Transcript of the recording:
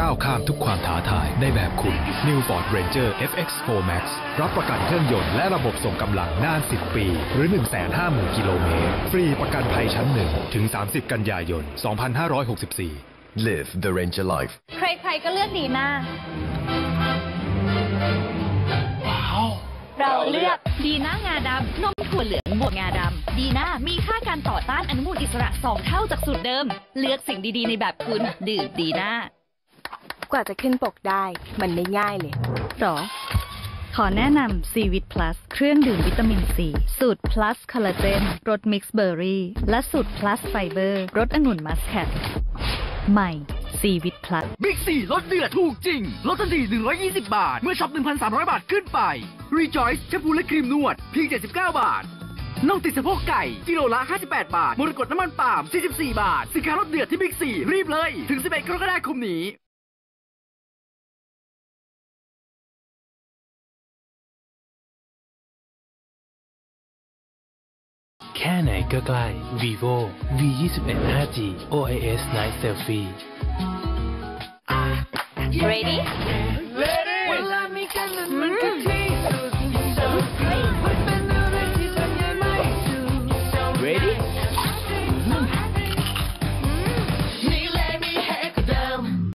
ก้าวข้ามทุกความท้าทายในแบบคุณ New Ford Ranger FX4 Max รับประกันเครื่องยนต์และระบบส่งกำลังนาน 10 ปี หรือ 150,000 กิโลเมตร ฟรีประกันภัยชั้นหนึ่งถึง 30 กันยายน 2564 Live the Ranger life. ใครๆก็เลือกดีน่าเราเลือกดีน่างาดำนมถั่วเหลืองบวกงาดำดีน่ามีค่าการต่อต้านอนุมูลอิสระสองเท่าจากสูตรเดิม เลือกสิ่งดีๆ ในแบบคุณ ดื่มดีน่า กว่าจะขึ้นปกได้ มันไม่ง่ายเลยหรอ ขอแนะนำ C-vitt plus เครื่องดื่มวิตามินซีสูตร plus คอลลาเจนรส mixed berry และสูตร plus ไฟเบอร์รสองุ่นมัสแคทใหม่ C-vitt plus บิ๊กซีลดเดือดถูกจริง ลดทันที120 บาท เมื่อช็อป 1,300 บาทขึ้นไป Rejoice แชมพูและครีมนวด เพียง 79 บาทน่องติดสะโพกไก่กิโลละ 58 บาท มรกตน้ำมันปาล์ม44 บาท สินค้าลดเดือดที่บิ๊กซีรีบเลย ถึง 11กรกฎาคมนี้ แค่ไหนก็ใกล้ vivo v 2 1 5g OIS Night Selfie ready? Ready! เวลามีกันมันก็ที่สุด mm. ready?